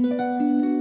Música